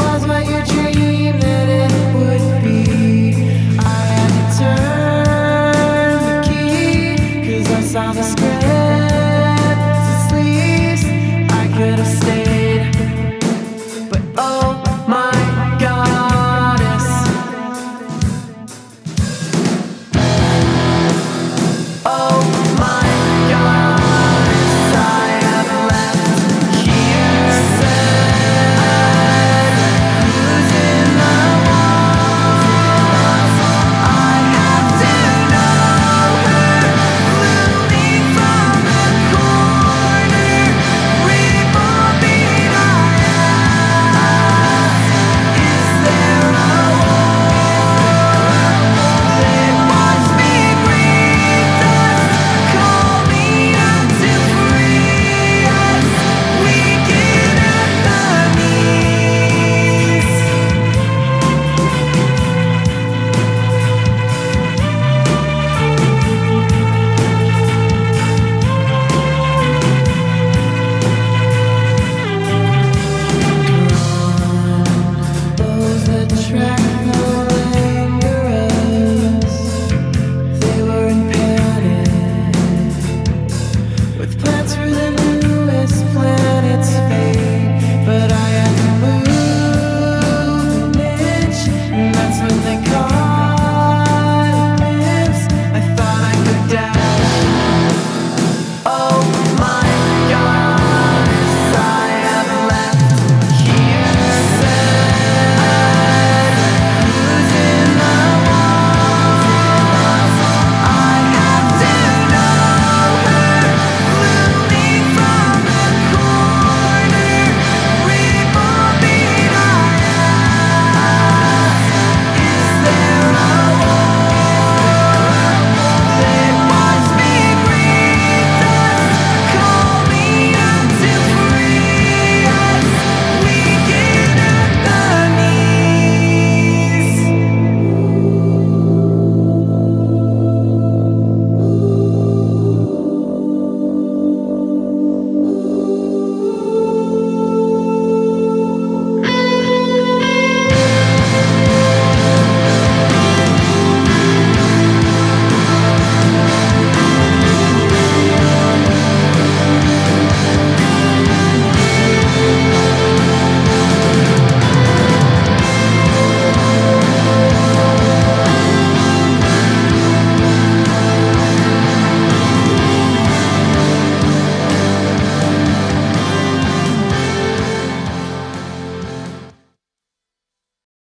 was what you dreamed.